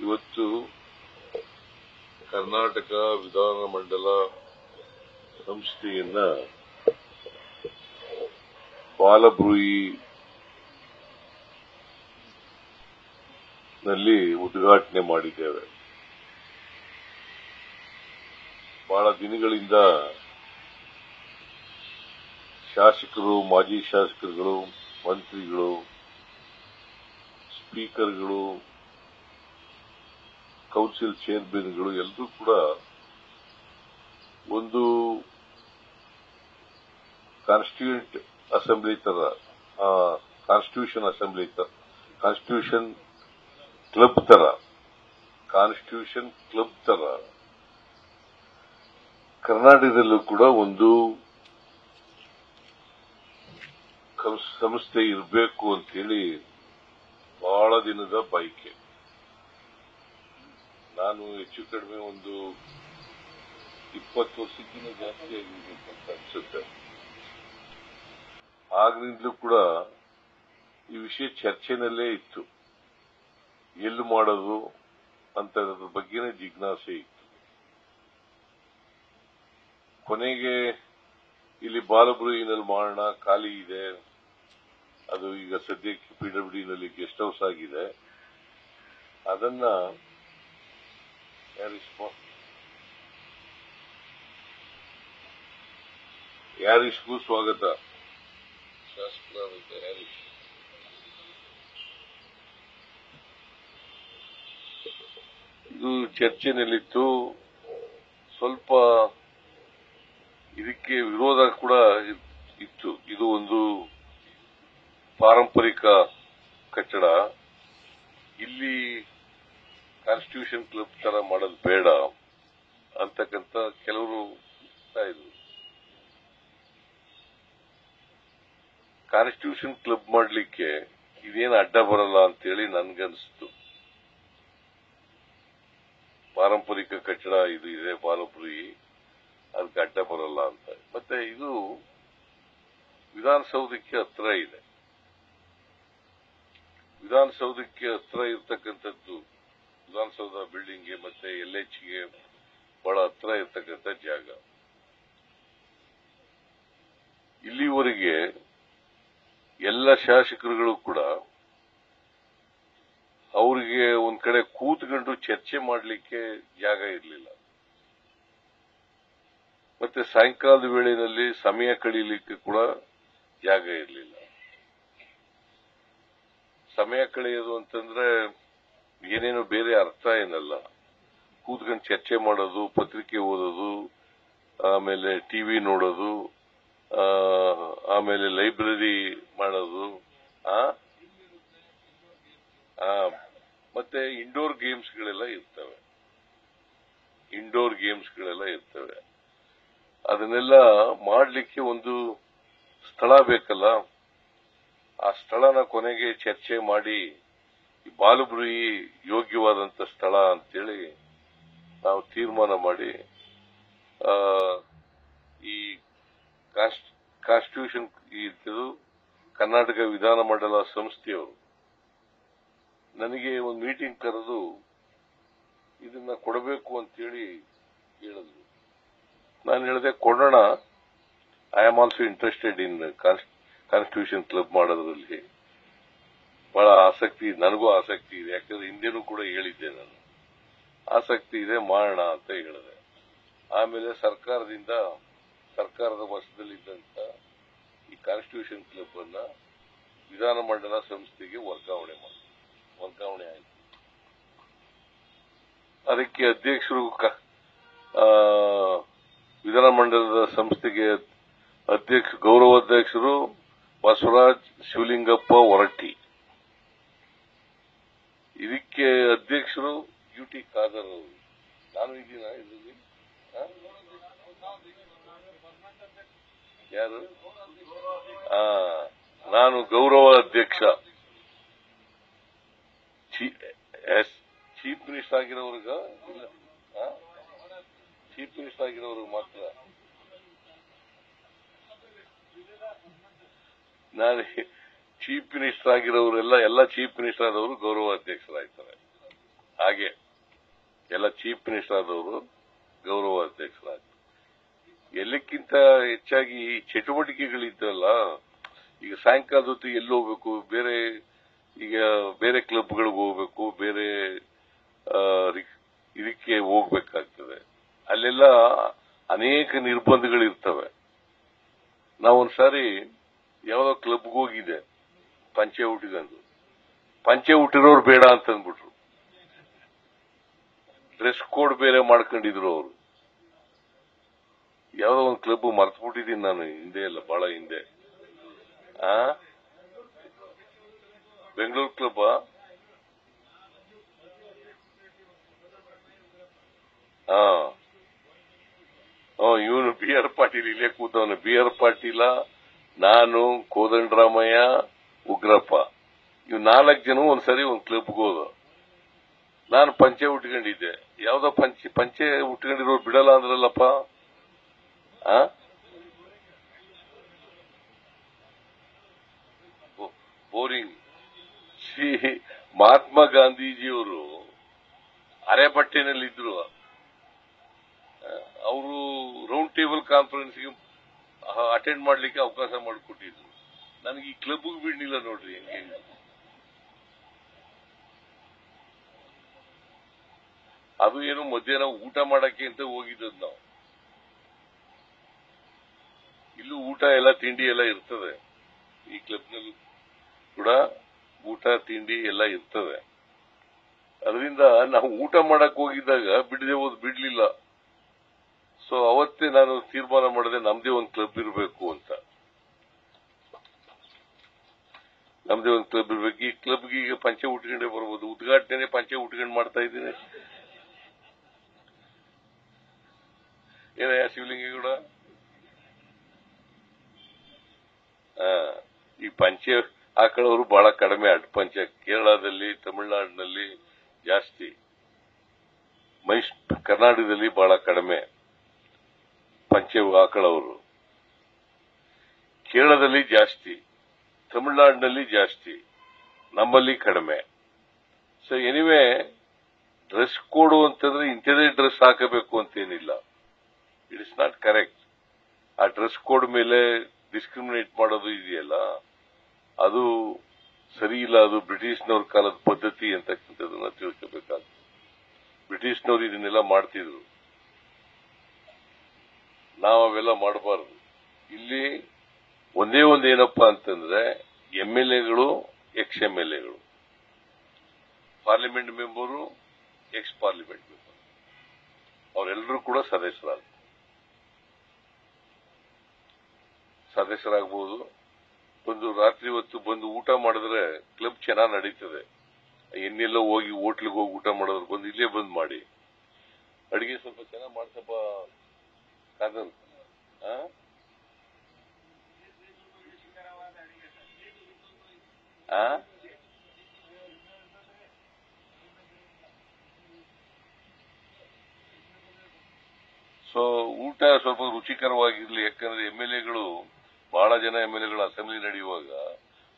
ಇವತ್ತು ಕರ್ನಾಟಕ ವಿಧಾನ ಮಂಡಲ ಸಂಸ್ಥೆಯನ್ನ ಬಾಲಬ್ರೂಯಿ ನಲ್ಲಿ ಉದ್ಘಾಟನೆ ಮಾಡಿದ್ದೇವೆ. ಬಹಳ ದಿನಗಳಿಂದ ಶಾಸಕರು, ಮಾಜಿ ಶಾಸಕರುಗಳು, ಮಂತ್ರಿಗಳು, ಸ್ಪೀಕರ್ಗಳು ಕೌನ್ಸಿಲ್ ಚೇರ್ಮನ್ಗಳು ಎಲ್ಲರೂ ಕೂಡ ಒಂದು ಕಾನ್ಸ್ಟಿಟ್ಯೂಂಟ್ ಅಸೆಂಬ್ಲಿ ತರ ಕಾನ್ಸ್ಟಿಟ್ಯೂಷನ್ ಅಸೆಂಬ್ಲಿ ತರ, ಕಾನ್ಸ್ಟಿಟ್ಯೂಷನ್ ಕ್ಲಬ್ ತರ, ಕಾನ್ಸ್ಟಿಟ್ಯೂಷನ್ ಕ್ಲಬ್ ತರ, ಕರ್ನಾಟಕದಲ್ಲೂ ಕೂಡ ಒಂದು ಸಂಸ್ಥೆ ಇರಬೇಕು ಅಂತೇಳಿ ಬಹಳ ದಿನದ ಬಯಕೆ. ನಾನು ಹೆಚ್ಚು ಕಡಿಮೆ ಒಂದು ಇಪ್ಪತ್ತು ವರ್ಷಕ್ಕಿಂತ ಜಾಸ್ತಿ ಆಗಿರ್ಬೇಕು ಅಂತ ಅನ್ಸುತ್ತೆ. ಕೂಡ ಈ ವಿಷಯ ಚರ್ಚೆನಲ್ಲೇ ಇತ್ತು. ಎಲ್ಲಿ ಮಾಡೋದು ಅಂತ ಅದ್ರ ಬಗ್ಗೆನೇ ಜಿಜ್ಞಾಸೆ ಇತ್ತು. ಕೊನೆಗೆ ಇಲ್ಲಿ ಬಾಲಬ್ರೂಯಿನಲ್ಲಿ ಮಾಡೋಣ ಖಾಲಿ ಇದೆ. ಅದು ಈಗ ಸದ್ಯಕ್ಕೆ ಪಿಡಬ್ಲ್ಯೂನಲ್ಲಿ ಗೆಸ್ಟ್ ಹೌಸ್ ಆಗಿದೆ. ಅದನ್ನ ಯಾರಿಸ್ ಯಾರಿಸ್ಗೂ ಸ್ವಾಗತ ಶಾಸಕರಾದಂತ ಹ್ಯಾರಿಸ್ ಇದು ಚರ್ಚೆನಲ್ಲಿತ್ತು. ಸ್ವಲ್ಪ ಇದಕ್ಕೆ ವಿರೋಧ ಕೂಡ ಇತ್ತು. ಇದು ಒಂದು ಪಾರಂಪರಿಕ ಕಟ್ಟಡ. ಇಲ್ಲಿ ಕಾನ್ಸ್ಟಿಟ್ಯೂಷನ್ ಕ್ಲಬ್ ತರ ಮಾಡೋದು ಬೇಡ ಅಂತಕ್ಕಂತ ಕೆಲವರು ಕಾನ್ಸ್ಟಿಟ್ಯೂಷನ್ ಕ್ಲಬ್ ಮಾಡಲಿಕ್ಕೆ ಇದೇನು ಅಡ್ಡ ಬರಲ್ಲ ಅಂತೇಳಿ ನನ್ಗನ್ಸ್ತು. ಪಾರಂಪರಿಕ ಕಟ್ಟಡ ಇದು ಇದೆ ಬಾಲಪುರಿ ಅದಕ್ಕೆ ಅಡ್ಡ ಬರಲ್ಲ ಅಂತ. ಮತ್ತೆ ಇದು ವಿಧಾನಸೌಧಕ್ಕೆ ಹತ್ರ ಇದೆ. ವಿಧಾನಸೌಧಕ್ಕೆ ಹತ್ರ ಇರ್ತಕ್ಕಂಥದ್ದು ವಿಧಾನಸೌಧ ಬಿಲ್ಡಿಂಗ್ಗೆ ಮತ್ತೆ ಎಲ್ಗೆ ಬಹಳ ಹತ್ರ ಇರ್ತಕ್ಕಂಥ ಜಾಗ. ಇಲ್ಲಿವರೆಗೆ ಎಲ್ಲ ಶಾಸಕರುಗಳು ಕೂಡ ಅವರಿಗೆ ಒಂದ್ ಕಡೆ ಕೂತ್ಕೊಂಡು ಚರ್ಚೆ ಮಾಡಲಿಕ್ಕೆ ಜಾಗ ಇರಲಿಲ್ಲ. ಮತ್ತೆ ಸಾಯಂಕಾಲದ ವೇಳೆಯಲ್ಲಿ ಸಮಯ ಕಳೀಲಿಕ್ಕೆ ಕೂಡ ಜಾಗ ಇರಲಿಲ್ಲ. ಸಮಯ ಕಳೆಯೋದು ಅಂತಂದ್ರೆ ಏನೇನು ಬೇರೆ ಅರ್ಥ ಏನಲ್ಲ. ಕೂತ್ಕೊಂಡು ಚರ್ಚೆ ಮಾಡೋದು, ಪತ್ರಿಕೆ ಓದೋದು, ಆಮೇಲೆ ಟಿವಿ ನೋಡೋದು ಆಮೇಲೆ ಲೈಬ್ರರಿ ಮಾಡೋದು ಮತ್ತೆ ಇಂಡೋರ್ ಗೇಮ್ಸ್ಗಳೆಲ್ಲ ಇರ್ತವೆ. ಇಂಡೋರ್ ಗೇಮ್ಸ್ಗಳೆಲ್ಲ ಇರ್ತವೆ. ಅದನ್ನೆಲ್ಲ ಮಾಡಲಿಕ್ಕೆ ಒಂದು ಸ್ಥಳ ಬೇಕಲ್ಲ. ಆ ಸ್ಥಳನ ಕೊನೆಗೆ ಚರ್ಚೆ ಮಾಡಿ ಈ ಬಾಲುಬುರಿ ಯೋಗ್ಯವಾದಂತ ಸ್ಥಳ ಅಂತೇಳಿ ನಾವು ತೀರ್ಮಾನ ಮಾಡಿ ಈ ಕಾನ್ಸ್ಟಿಟ್ಯೂಷನ್ ಇದು ಕರ್ನಾಟಕ ವಿಧಾನ ಮಂಡಲ ಸಂಸ್ಥೆಯವರು ನನಗೆ ಒಂದು ಮೀಟಿಂಗ್ ಕರೆದು ಇದನ್ನ ಕೊಡಬೇಕು ಅಂತೇಳಿ ಹೇಳಿದ್ರು. ನಾನು ಹೇಳಿದೆ, ಕೊಡೋಣ. I am also interested in constitution club ಮಾಡೋದ್ರಲ್ಲಿ. ಬಹಳ ಆಸಕ್ತಿ, ನನಗೂ ಆಸಕ್ತಿ ಇದೆ. ಯಾಕಂದ್ರೆ ಹಿಂದೆನೂ ಕೂಡ ಹೇಳಿದ್ದೆ ನಾನು. ಆಸಕ್ತಿ ಇದೆ, ಮಾಡೋಣ ಅಂತ ಹೇಳಿದೆ. ಆಮೇಲೆ ಸರ್ಕಾರದಿಂದ, ಸರ್ಕಾರದ ವಶದಲ್ಲಿದ್ದಂತ ಈ ಕಾನ್ಸ್ಟಿಟ್ಯೂಷನ್ ಕ್ಲಬ್ ಅನ್ನ ವಿಧಾನಮಂಡಲ ಸಂಸ್ಥೆಗೆ ವರ್ಗಾವಣೆ ಮಾಡಿ. ವರ್ಗಾವಣೆ ಆಯಿತು. ಅದಕ್ಕೆ ಅಧ್ಯಕ್ಷರು ವಿಧಾನಮಂಡಲದ ಸಂಸ್ಥೆಗೆ ಅಧ್ಯಕ್ಷ, ಗೌರವಾಧ್ಯಕ್ಷರು ಬಸವರಾಜ್ ಶಿವಲಿಂಗಪ್ಪ ಹೊರಟ್ಟಿ ಇದಕ್ಕೆ ಅಧ್ಯಕ್ಷರು ಯು ಟಿ ಖಾದರ್ ಅವರು. ನಾನು ಇದ್ದೀನ ಇದರಲ್ಲಿ? ಯಾರು? ನಾನು ಗೌರವ ಅಧ್ಯಕ್ಷ. ಚೀಫ್ ಮಿನಿಸ್ಟರ್ ಆಗಿರೋರ್ಗ? ಇಲ್ಲ. ಚೀಫ್ ಮಿನಿಸ್ಟರ್ ಆಗಿರೋರ್ಗೆ ಮಾತ್ರ. ನಾನು ಚೀಫ್ ಮಿನಿಸ್ಟರ್ ಆಗಿರೋರೆಲ್ಲ ಎಲ್ಲ ಚೀಫ್ ಮಿನಿಸ್ಟರ್ ಆದವರು ಗೌರವ ಅಧ್ಯಕ್ಷರಾಗ್ತಾರೆ. ಹಾಗೆ ಎಲ್ಲ ಚೀಫ್ ಮಿನಿಸ್ಟರ್ ಆದವರು ಗೌರವ ಅಧ್ಯಕ್ಷರಾಗ್ತಾರೆ. ಎಲ್ಲಕ್ಕಿಂತ ಹೆಚ್ಚಾಗಿ ಈ ಚಟುವಟಿಕೆಗಳಿದ್ದಲ್ಲ, ಈಗ ಸಾಯಂಕಾಲದ ಹೊತ್ತು ಎಲ್ಲಿ ಹೋಗ್ಬೇಕು? ಬೇರೆ ಈಗ ಬೇರೆ ಕ್ಲಬ್ಗಳಿಗೆ ಹೋಗ್ಬೇಕು, ಬೇರೆ ಇದಕ್ಕೆ ಹೋಗ್ಬೇಕಾಗ್ತದೆ. ಅಲ್ಲೆಲ್ಲ ಅನೇಕ ನಿರ್ಬಂಧಗಳಿರ್ತವೆ. ನಾವೊಂದ್ಸಾರಿ ಯಾವ್ದೋ ಕ್ಲಬ್ಗೆ ಹೋಗಿದ್ದೆ. ಪಂಚೆ ಹುಟ್ಟಿದಂದು. ಪಂಚೆ ಹುಟ್ಟಿರೋರು ಬೇಡ ಅಂತ ಅಂದ್ಬಿಟ್ರು ಡ್ರೆಸ್ ಕೋಡ್ ಬೇರೆ ಮಾಡ್ಕೊಂಡಿದ್ರು ಅವರು. ಯಾವ್ದೋ ಒಂದು ಕ್ಲಬ್ ಮರ್ತ್ಬಿಟ್ಟಿದ್ದೀನಿ ನಾನು ಹಿಂದೆ ಅಲ್ಲ ಬಹಳ ಹಿಂದೆ. ಆ? ಬೆಂಗಳೂರು ಕ್ಲಬ್ ಇವನು ಬಿ ಆರ್ ಪಾಟೀಲ್ ಇಲ್ಲೇ ಕೂತವನು. ಬಿ ಆರ್ ಪಾಟೀಲ, ನಾನು, ಕೋದಂಡರಾಮಯ್ಯ ಉಗ್ರಪ್ಪ. ಇವ್ ನಾಲ್ಕು ಜನ ಒಂದ್ಸರಿ ಒಂದ್ ಕ್ಲಬ್ಗೆ ಹೋದ. ನಾನು ಪಂಚೆ ಉಟ್ಕೊಂಡಿದ್ದೆ. ಯಾವ್ದೋ ಪಂಚೆ ಪಂಚೆ ಉಟ್ಕೊಂಡಿರೋ ಬಿಡಲ್ಲ ಅಂದ್ರಲ್ಲಪ್ಪ. ಬೋರಿಂಗ್. ಶ್ರೀ ಮಹಾತ್ಮ ಗಾಂಧೀಜಿಯವರು ಅರೆಬಟ್ಟೆನಲ್ಲಿದ್ರು. ಅವರು ರೌಂಡ್ ಟೇಬಲ್ ಕಾನ್ಫರೆನ್ಸ್ಗೆ ಅಟೆಂಡ್ ಮಾಡ್ಲಿಕ್ಕೆ ಅವಕಾಶ ಮಾಡಿಕೊಟ್ಟಿದ್ರು. ನನಗೆ ಈ ಕ್ಲಬ್ಗೆ ಬಿಡ್ಲಿಲ್ಲ ನೋಡ್ರಿ ಹೆಂಗೆ ಅದು ಏನು ಮಧ್ಯಾಹ್ನ ಊಟ ಮಾಡಕ್ಕೆ ಅಂತ ಹೋಗಿದ್ದದ್ ನಾವು. ಇಲ್ಲೂ ಊಟ ಎಲ್ಲ, ತಿಂಡಿ ಎಲ್ಲ ಇರ್ತದೆ. ಈ ಕ್ಲಬ್ನಲ್ಲಿ ಕೂಡ ಊಟ, ತಿಂಡಿ ಎಲ್ಲ ಇರ್ತದೆ. ಅದರಿಂದ ನಾವು ಊಟ ಮಾಡಕ್ ಹೋಗಿದ್ದಾಗ ಬಿಡದೆ ಹೋದ್, ಬಿಡ್ಲಿಲ್ಲ. ಸೊ ಅವತ್ತೇ ನಾನು ತೀರ್ಮಾನ ಮಾಡಿದೆ, ನಮ್ದೇ ಒಂದು ಕ್ಲಬ್ ಇರಬೇಕು ಅಂತ. ನಮ್ದೇ ಒಂದು ಕ್ಲಬ್ ಇರ್ಬೇಕು. ಈ ಕ್ಲಬ್ಗೆ ಈಗ ಪಂಚೆ ಉಟ್ಕೊಂಡೇ ಬರ್ಬೋದು. ಉದ್ಘಾಟನೆ ಪಂಚೆ ಉಟ್ಕೊಂಡು ಮಾಡ್ತಾ ಇದ್ದೀನಿ. ಏನಯ್ಯ ಶಿವಲಿಂಗೇಗೌಡ ಈ ಪಂಚೆ ಹಾಕೊಳ್ಳೋರು ಬಹಳ ಕಡಿಮೆ ಅಡ್ ಪಂಚೆ ಕೇರಳದಲ್ಲಿ, ತಮಿಳುನಾಡಿನಲ್ಲಿ ಜಾಸ್ತಿ. ಮೈಸ್, ಕರ್ನಾಟಕದಲ್ಲಿ ಬಹಳ ಕಡಿಮೆ ಪಂಚೆ ಹಾಕೊಳ್ಳೋರು. ಕೇರಳದಲ್ಲಿ ಜಾಸ್ತಿ. ತಮಿಳುನಾಡಿನಲ್ಲಿ ಜಾಸ್ತಿ, ನಮ್ಮಲ್ಲಿ ಕಡಿಮೆ. ಸೊ ಎನಿವೆ ಡ್ರೆಸ್ ಕೋಡು ಅಂತಂದ್ರೆ ಇಂಥದೇ ಡ್ರೆಸ್ ಹಾಕಬೇಕು ಅಂತೇನಿಲ್ಲ. ಇಟ್ ಇಸ್ ನಾಟ್ ಕರೆಕ್ಟ್ ಆ ಡ್ರೆಸ್ ಕೋಡ್ ಮೇಲೆ ಡಿಸ್ಕ್ರಿಮಿನೇಟ್ ಮಾಡೋದು ಇದೆಯಲ್ಲ, ಅದು ಸರಿ ಇಲ್ಲ, ಅದು ಬ್ರಿಟಿಷ್ನವ್ರ ಕಾಲದ ಪದ್ಧತಿ ಅಂತಕ್ಕಂಥದ್ದನ್ನ ತಿಳ್ಕೋಬೇಕಾಗ್ತದೆ. ಬ್ರಿಟಿಷ್ನವ್ರು ಇದನ್ನೆಲ್ಲ ಮಾಡ್ತಿದ್ರು. ನಾವು ಅವೆಲ್ಲ ಮಾಡಬಾರದು. ಇಲ್ಲಿ ಒಂದೇ ಒಂದು ಏನಪ್ಪಾ ಅಂತಂದ್ರೆ ಎಂ ಎಲ್ ಎಗಳು, ಎಕ್ಸ್ ಎಂ ಎಲ್ ಎಗಳು. Parliament member, ex parliament member. ಅವರೆಲ್ಲರೂ ಕೂಡ ಸದಸ್ಯರಾಗ ಸದಸ್ಯರಾಗಬಹುದು ಬಂದು ರಾತ್ರಿ ಹೊತ್ತು ಬಂದು ಊಟ ಮಾಡಿದ್ರೆ ಕ್ಲಬ್ ಚೆನ್ನಾಗಿ ನಡೀತದೆ. ಇನ್ನೆಲ್ಲ ಹೋಗಿ ಹೋಟ್ಲಿಗೆ ಹೋಗಿ ಊಟ ಮಾಡೋದ್ರ ಬಂದು ಇಲ್ಲೇ ಬಂದ್ ಮಾಡಿ. ಅಡಿಗೆ ಸ್ವಲ್ಪ ಚೆನ್ನಾಗಿ ಮಾಡ್ಸಪ್ಪ. ಸೊ ಊಟ ಸ್ವಲ್ಪ ರುಚಿಕರವಾಗಿರ್ಲಿ, ಯಾಕಂದ್ರೆ ಎಂ ಎಲ್ ಎಗಳು, ಬಹಳ ಜನ ಎಂ ಎಲ್ ಎಗಳು ಅಸೆಂಬ್ಲಿ ನಡೆಯುವಾಗ,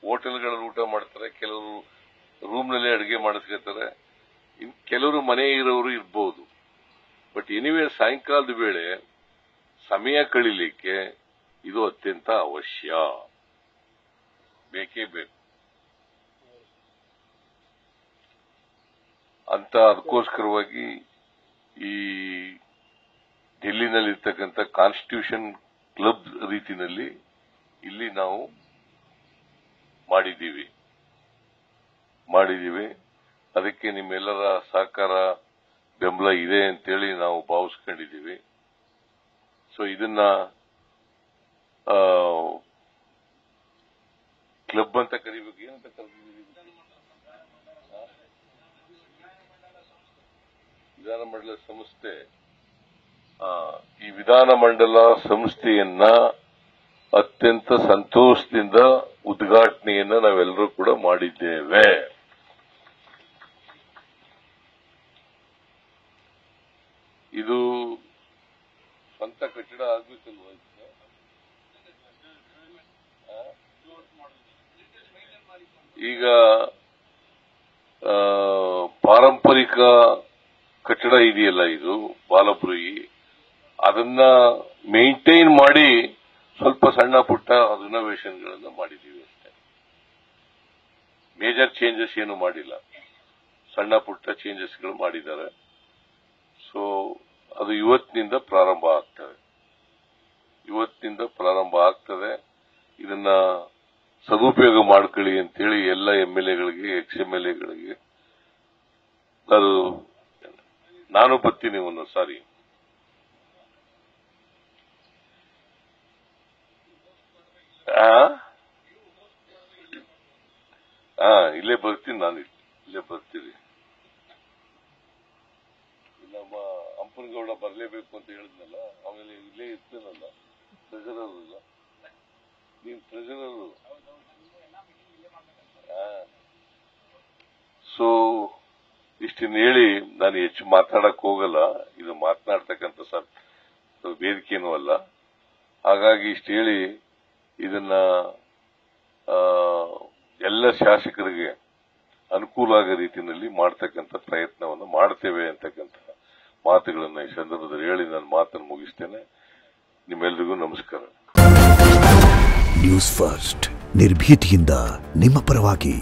ಹೋಟೆಲ್ಗಳಲ್ಲಿ ಊಟ ಮಾಡ್ತಾರೆ, ಕೆಲವರು ರೂಮ್ ಅಡುಗೆ ಮಾಡಿಸ್ಕೊತಾರೆ ಕೆಲವರು ಮನೆ ಇರೋರು ಇರ್ಬೋದು. ಬಟ್ ಎನಿವೇ ಸಾಯಂಕಾಲದ ವೇಳೆ ಸಮಯ ಕಳಿಲಿಕ್ಕೆ ಇದು ಅತ್ಯಂತ ಅವಶ್ಯ. ಬೇಕೇ ಬೇಕು. ಅಂತ ಅದಕ್ಕೋಸ್ಕರವಾಗಿ ಈ ಡೆಲ್ಲಿನಲ್ಲಿ ಇರ್ತಕ್ಕಂಥ ಕಾನ್ಸ್ಟಿಟ್ಯೂಷನ್ ಕ್ಲಬ್ ರೀತಿನಲ್ಲಿ ಇಲ್ಲಿ ನಾವು ಮಾಡಿದ್ದೀವಿ. ಮಾಡಿದ್ದೀವಿ. ಅದಕ್ಕೆ ನಿಮ್ಮೆಲ್ಲರ ಸಹಕಾರ ಬೆಂಬಲ ಇದೆ ಅಂತೇಳಿ ನಾವು ಭಾವಿಸ್ಕೊಂಡಿದ್ದೀವಿ. ಸೊ ಇದನ್ನ ಕ್ಲಬ್ ಅಂತ ಕರಿಬೇಕು, ಏನಂತ ಕರೀತೀವಿ ಆ? ವಿಧಾನಮಂಡಲ ಸಂಸ್ಥೆ ಆ, ಈ ವಿಧಾನಮಂಡಲ ಸಂಸ್ಥೆಯನ್ನ ಅತ್ಯಂತ ಸಂತೋಷದಿಂದ ಉದ್ಘಾಟನೆಯನ್ನ ನಾವೆಲ್ಲರೂ ಕೂಡ ಮಾಡಿದ್ದೇವೆ ಇದು ಸ್ವಂತ ಕಟ್ಟಡ ಆಗ್ಬೇಕಲ್ವಾ? ಈಗ ಪಾರಂಪರಿಕ ಕಟ್ಟಡ ಇದೆಯಲ್ಲ ಇದು, ಬಾಲಪುರಿ. ಅದನ್ನ ಮೇಂಟೈನ್ ಮಾಡಿ ಸ್ವಲ್ಪ ಸಣ್ಣ ಪುಟ್ಟ ರಿನೋವೇಷನ್ಗಳನ್ನ ಮಾಡಿದೀವಿ ಅಷ್ಟೇ. ಮೇಜರ್ ಚೇಂಜಸ್ ಏನು ಮಾಡಿಲ್ಲ. ಸಣ್ಣ ಪುಟ್ಟ ಚೇಂಜಸ್ಗಳು ಮಾಡಿದ್ದಾರೆ. ಸೊ ಅದು ಇವತ್ತಿನಿಂದ ಪ್ರಾರಂಭ ಆಗ್ತದೆ. ಇವತ್ತಿನಿಂದ ಪ್ರಾರಂಭ ಆಗ್ತದೆ. ಇದನ್ನ ಸದುಪಯೋಗ ಮಾಡ್ಕೊಳ್ಳಿ ಅಂತೇಳಿ ಎಲ್ಲ ಎಂಎಲ್ಎಗಳಿಗೆ ಎಲ್ ಎಗಳಿಗೆ ಎಕ್ಸ್ ಎಂಎಲ್ಎಗಳಿಗೆ ಎಲ್ ಎಗಳಿಗೆ ಅದು ನಾನು ಬರ್ತೀನಿ ಒಂದು ಸಾರಿ. ಹಾ ಇಲ್ಲೇ ಬರ್ತೀನಿ ನಾನು ಇಲ್ಲೇ. ಬರ್ತೀನಿ. ನಮ್ಮ ಅಂಪನಗೌಡ ಬರಲೇಬೇಕು ಅಂತ ಹೇಳಿದ್ನಲ್ಲ, ಆಮೇಲೆ ಇಲ್ಲೇ ಇರ್ತೀನಲ್ಲ ಟ್ರೆಜರರ್ ನೀನ್ ಟ್ರೆಜರರ್ ಸೊ ಇಷ್ಟನ್ನ ಹೇಳಿ ನಾನು ಹೆಚ್ಚು ಮಾತಾಡಕ್ ಹೋಗಲ್ಲ. ಇದು ಮಾತನಾಡ್ತಕ್ಕಂಥ ಸರ್ ವೇದಿಕೆನೂ ಅಲ್ಲ. ಹಾಗಾಗಿ ಇಷ್ಟು ಹೇಳಿ ಇದನ್ನ ಎಲ್ಲ ಶಾಸಕರಿಗೆ ಅನುಕೂಲ ಆಗೋ ರೀತಿಯಲ್ಲಿ ಮಾಡ್ತಕ್ಕಂಥ ಪ್ರಯತ್ನವನ್ನು ಮಾಡ್ತೇವೆ ಅಂತಕ್ಕಂಥ ಮಾತುಗಳನ್ನು ಈ ಸಂದರ್ಭದಲ್ಲಿ ಹೇಳಿ ನಾನು ಮಾತನ್ನು ಮುಗಿಸ್ತೇನೆ. ನಿಮ್ಮೆಲ್ರಿಗೂ ನಮಸ್ಕಾರ. ನ್ಯೂಸ್ ಫಸ್ಟ್ ನಿರ್ಭೀತಿಯಿಂದ ನಿಮ್ಮ ಪರವಾಗಿ.